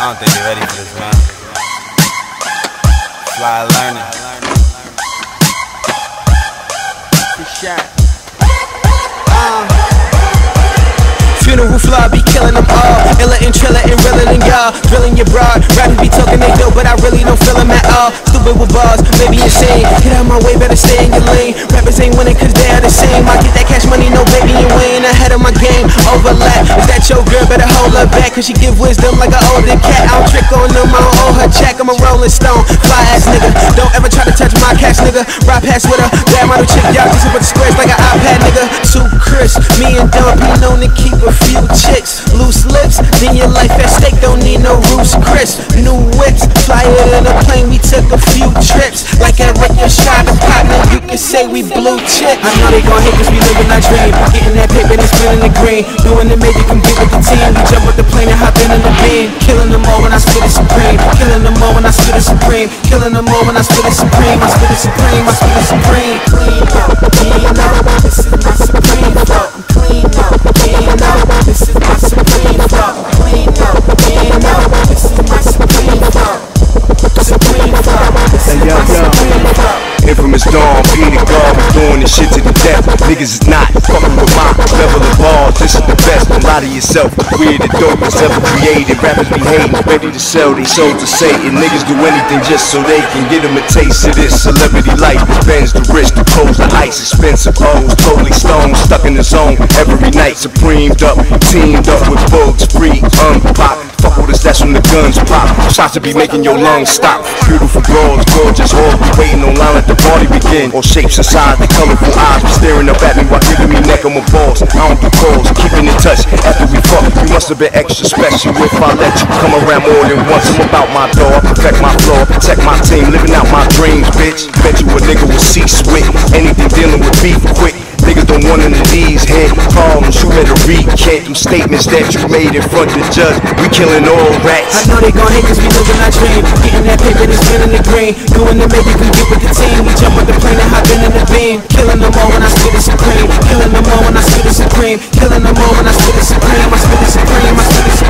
I don't think they're ready for this, man. Fly learning. Uh. Funeral fly be killing them all. Illa and trilla and realer than y'all. Drilling your broad. Rappers be talking they dope, but I really don't feel them at all. Stupid with bars, maybe insane. Get out my way, better stay in your lane. Rappers ain't winning cause they are the same. I get that cash money, no baby and my game, overlap. Is that your girl? Better hold her back, cause she give wisdom like an older cat. I don't trick on them, I don't owe her check. I'm a rolling stone, fly ass nigga. Don't ever try to touch my cash, nigga. Ride past with her, bad model chick, y'all just with the squares like an iPad, nigga. Too crisp, me and Dump, be known to keep a few chicks. Loose lips, then your life at stake, don't need no roots, Chris. New whips, flyer than a plane, we took a few trips. Like a record shot, a partner, you can say we blue chip. I know they gon' hate cause we living our dream. Getting that paper and spinning the green. Doing the major, come get with the team. We jump with the plane and hop in the beam. Killing them all when I spit it supreme. Killing them all when I spit it supreme. Killing them all when I spit it supreme. I spit it supreme, I spit it supreme. Clean up, clean up, this is my supreme flow. Clean up, clean up, this is my supreme flow. Clean up, clean up, this is my supreme flow. Supreme flow, this is Hey, yo, my yo. supreme flow. Infamous Dawn, Peter God, we doing this shit to the death. Niggas is not fucking with my level of is best. Don't lie to yourself. We're the dopest ever created. Rappers be hating, ready to sell they soul to Satan. Niggas do anything just so they can get them a taste of this celebrity life. Benz, the wrist, the clothes, the ice, expensive O's, totally stoned, stuck in the zone every night. Supremed up, teamed up with bugs, free, unpop. Fuck with that's when the guns pop. Shots to be making your lungs stop. Beautiful girls, gorgeous hoes be waiting on line let the party begin. All shapes and sizes, the colorful eyes be staring up at me while giving me neck on my balls. I don't do calls, keeping in touch after we fuck. You must have been extra special if I let you come around more than once. I'm about my door, perfect my floor, protect my team, living out my dreams, bitch. Bet you a nigga with C-swit, anything dealing with beef recant them statements that you made in front of the judge. We killing all rats. I know they gon' hate cause we living our dream Getting that paper and spinning the green. Doing the maybe can get with the team. We jump with the plane and hop in in the beam. Killing them all when I spit it supreme. Killing them all when I spit it supreme. Killing them all when I spit it supreme. I spit it supreme, I spit it supreme